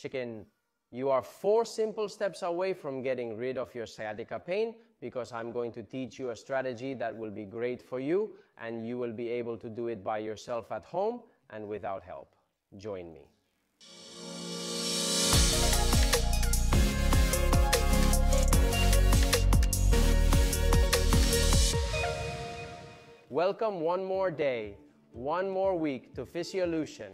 chicken. You are four simple steps away from getting rid of your sciatica pain because I'm going to teach you a strategy that will be great for you and you will be able to do it by yourself at home and without help. Join me. Welcome one more day, one more week to Fisiolution,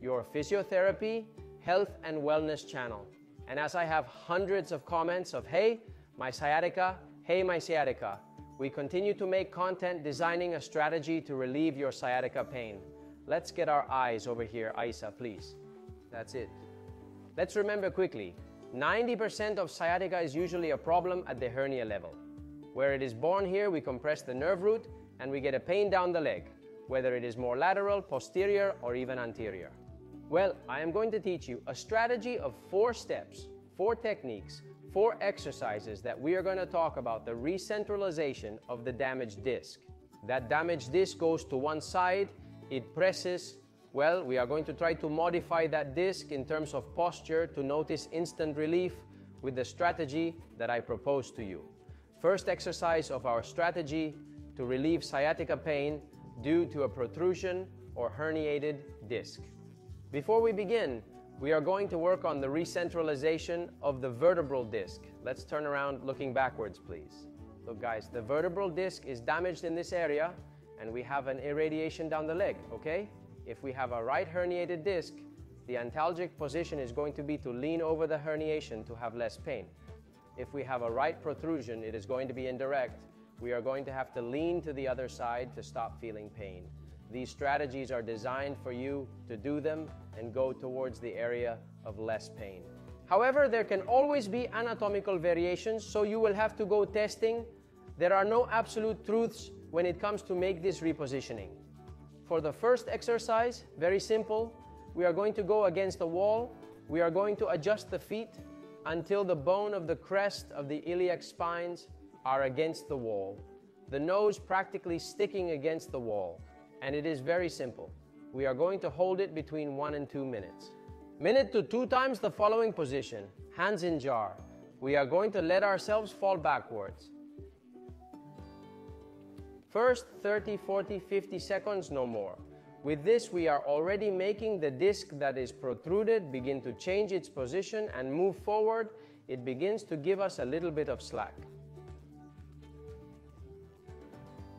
your physiotherapy, health and wellness channel. And as I have hundreds of comments of, hey, my sciatica, hey, my sciatica, we continue to make content designing a strategy to relieve your sciatica pain. Let's get our eyes over here, Isa, please. That's it. Let's remember quickly 90% of sciatica is usually a problem at the hernia level. Where it is born here, we compress the nerve root and we get a pain down the leg, whether it is more lateral, posterior, or even anterior. Well, I am going to teach you a strategy of four steps, four techniques, four exercises that we are going to talk about the recentralization of the damaged disc. That damaged disc goes to one side, it presses. Well, we are going to try to modify that disc in terms of posture to notice instant relief with the strategy that I propose to you. First exercise of our strategy to relieve sciatica pain due to a protrusion or herniated disc. Before we begin, we are going to work on the recentralization of the vertebral disc. Let's turn around looking backwards, please. Look guys, the vertebral disc is damaged in this area and we have an irradiation down the leg, okay? If we have a right herniated disc, the antalgic position is going to be to lean over the herniation to have less pain. If we have a right protrusion, it is going to be indirect we are going to have to lean to the other side to stop feeling pain. These strategies are designed for you to do them and go towards the area of less pain. However, there can always be anatomical variations, so you will have to go testing. There are no absolute truths when it comes to make this repositioning. For the first exercise, very simple, we are going to go against the wall. We are going to adjust the feet until the bone of the crest of the iliac spines are against the wall, the nose practically sticking against the wall, and it is very simple. We are going to hold it between one and two minutes. Minute to two times the following position, hands in jar. We are going to let ourselves fall backwards. First 30, 40, 50 seconds, no more. With this, we are already making the disc that is protruded begin to change its position and move forward. It begins to give us a little bit of slack.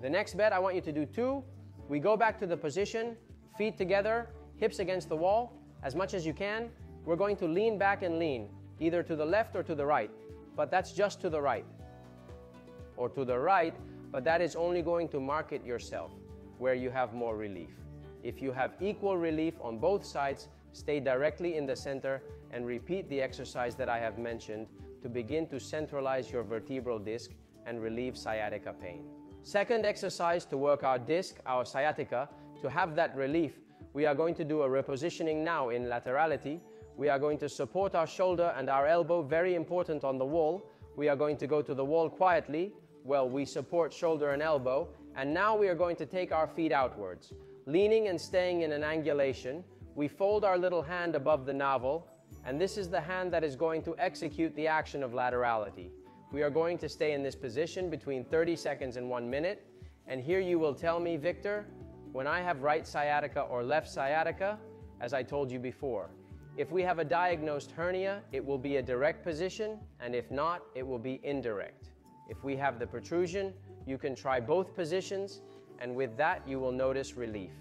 The next bet, I want you to do two. We go back to the position, feet together, hips against the wall, as much as you can. We're going to lean back and lean, either to the left or to the right, but that's just to the right. Or to the right, but that is only going to market yourself where you have more relief. If you have equal relief on both sides, stay directly in the center and repeat the exercise that I have mentioned to begin to centralize your vertebral disc and relieve sciatica pain. Second exercise to work our disc, our sciatica, to have that relief, we are going to do a repositioning now in laterality. We are going to support our shoulder and our elbow, very important on the wall. We are going to go to the wall quietly. Well, we support shoulder and elbow. And now we are going to take our feet outwards. Leaning and staying in an angulation, we fold our little hand above the navel, and this is the hand that is going to execute the action of laterality. We are going to stay in this position between 30 seconds and one minute. And here you will tell me, Victor, when I have right sciatica or left sciatica, as I told you before. If we have a diagnosed hernia, it will be a direct position, and if not, it will be indirect. If we have the protrusion, you can try both positions, and with that, you will notice relief.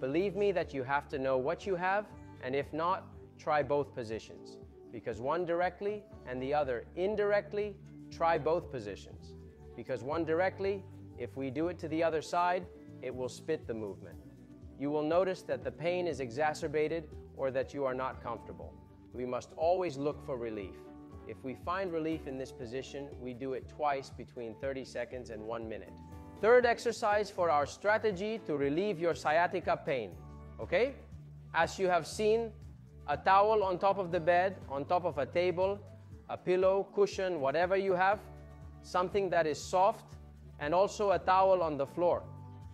Believe me that you have to know what you have, and if not, try both positions, because one directly and the other indirectly Try both positions because one directly, if we do it to the other side, it will spit the movement. You will notice that the pain is exacerbated or that you are not comfortable. We must always look for relief. If we find relief in this position, we do it twice between 30 seconds and one minute. Third exercise for our strategy to relieve your sciatica pain. Okay? As you have seen, a towel on top of the bed, on top of a table, a pillow, cushion, whatever you have, something that is soft, and also a towel on the floor,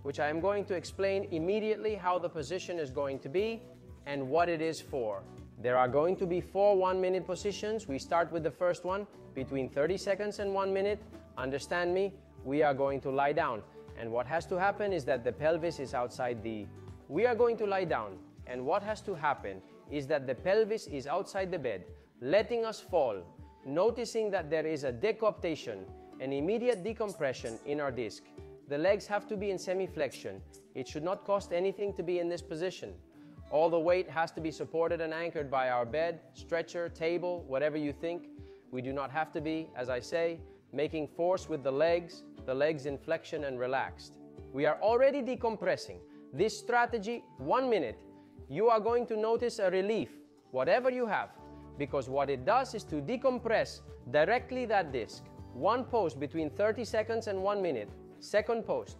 which I am going to explain immediately how the position is going to be and what it is for. There are going to be four one minute positions. We start with the first one between 30 seconds and one minute. Understand me? We are going to lie down. And what has to happen is that the pelvis is outside the. We are going to lie down. And what has to happen is that the pelvis is outside the bed, letting us fall, noticing that there is a decoaptation, an immediate decompression in our disc. The legs have to be in semi-flexion. It should not cost anything to be in this position. All the weight has to be supported and anchored by our bed, stretcher, table, whatever you think. We do not have to be, as I say, making force with the legs, the legs in flexion and relaxed. We are already decompressing. This strategy, one minute, you are going to notice a relief, whatever you have, because what it does is to decompress directly that disc. One post between 30 seconds and one minute. Second post.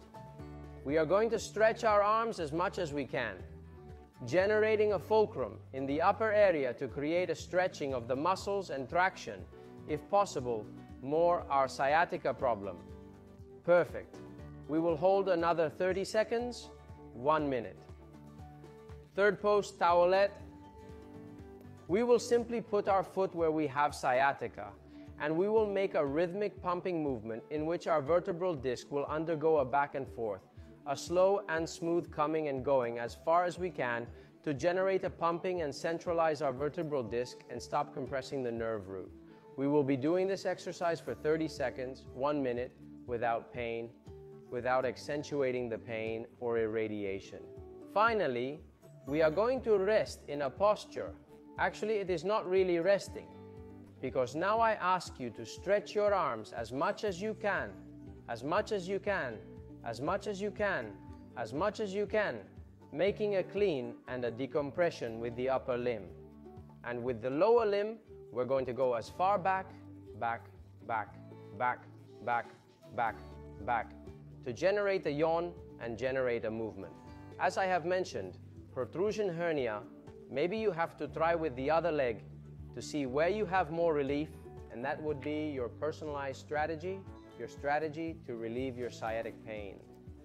We are going to stretch our arms as much as we can, generating a fulcrum in the upper area to create a stretching of the muscles and traction, if possible, more our sciatica problem. Perfect. We will hold another 30 seconds, one minute. Third post, towelette. We will simply put our foot where we have sciatica and we will make a rhythmic pumping movement in which our vertebral disc will undergo a back and forth, a slow and smooth coming and going as far as we can to generate a pumping and centralize our vertebral disc and stop compressing the nerve root. We will be doing this exercise for 30 seconds, one minute, without pain, without accentuating the pain or irradiation. Finally, we are going to rest in a posture. Actually, it is not really resting because now I ask you to stretch your arms as much as you can, as much as you can, as much as you can, as much as you can, making a clean and a decompression with the upper limb. And with the lower limb, we're going to go as far back, back, back, back, back, back, back, to generate a yawn and generate a movement. As I have mentioned, protrusion hernia, maybe you have to try with the other leg to see where you have more relief, and that would be your personalized strategy, your strategy to relieve your sciatic pain.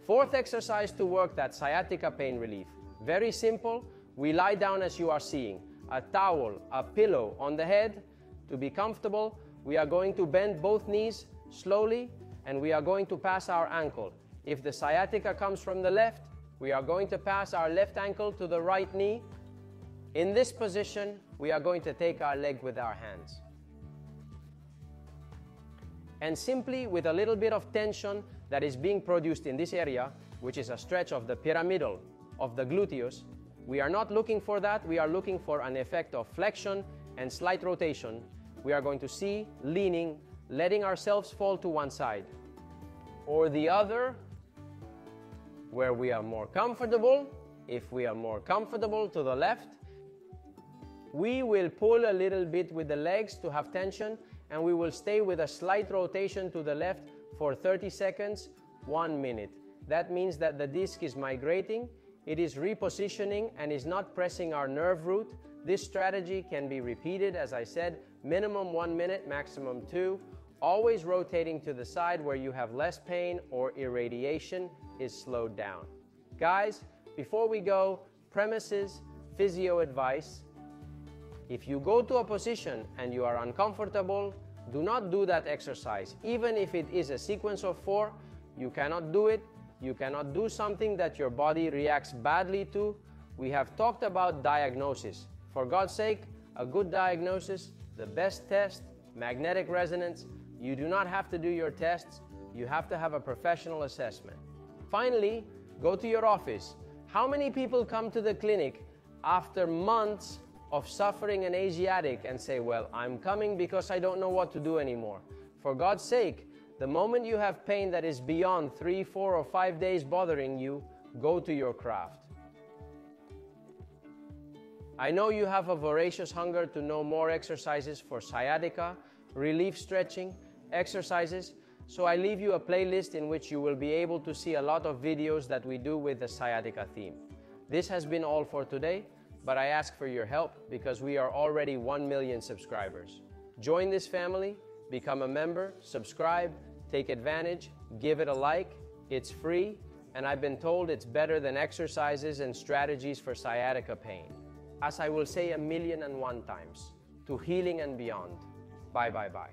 Fourth exercise to work that sciatica pain relief. Very simple. We lie down as you are seeing. A towel, a pillow on the head. To be comfortable, we are going to bend both knees slowly and we are going to pass our ankle. If the sciatica comes from the left, we are going to pass our left ankle to the right knee. In this position, we are going to take our leg with our hands. And simply with a little bit of tension that is being produced in this area, which is a stretch of the pyramidal of the gluteus, we are not looking for that. We are looking for an effect of flexion and slight rotation. We are going to see leaning, letting ourselves fall to one side or the other where we are more comfortable. If we are more comfortable to the left, we will pull a little bit with the legs to have tension and we will stay with a slight rotation to the left for 30 seconds, one minute. That means that the disc is migrating, it is repositioning and is not pressing our nerve root. This strategy can be repeated, as I said, minimum one minute, maximum two, always rotating to the side where you have less pain or irradiation is slowed down. Guys, before we go, premises, physio advice, if you go to a position and you are uncomfortable, do not do that exercise. Even if it is a sequence of four, you cannot do it. You cannot do something that your body reacts badly to. We have talked about diagnosis. For God's sake, a good diagnosis, the best test, magnetic resonance. You do not have to do your tests. You have to have a professional assessment. Finally, go to your office. How many people come to the clinic after months of suffering an Asiatic and say, Well, I'm coming because I don't know what to do anymore. For God's sake, the moment you have pain that is beyond three, four, or five days bothering you, go to your craft. I know you have a voracious hunger to know more exercises for sciatica, relief stretching, exercises, so I leave you a playlist in which you will be able to see a lot of videos that we do with the sciatica theme. This has been all for today but I ask for your help because we are already 1 million subscribers. Join this family, become a member, subscribe, take advantage, give it a like. It's free, and I've been told it's better than exercises and strategies for sciatica pain. as I will say a million and one times, to healing and beyond. Bye, bye, bye.